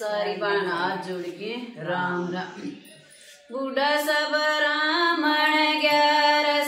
सारी बाण हाथ जोड़ के राम राम। बूढ़ा सब रामण ग्यारह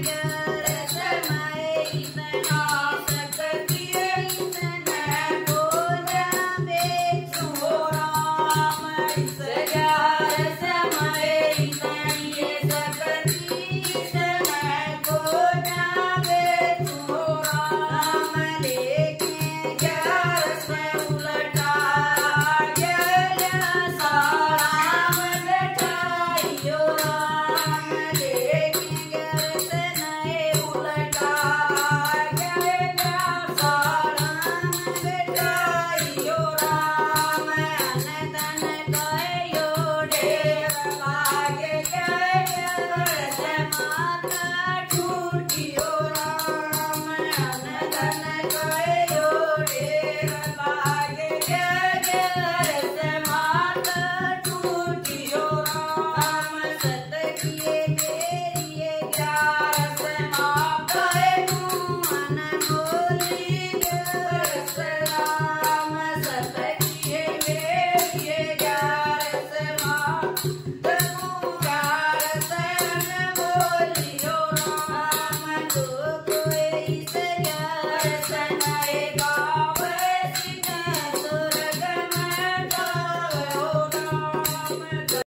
yeah. go.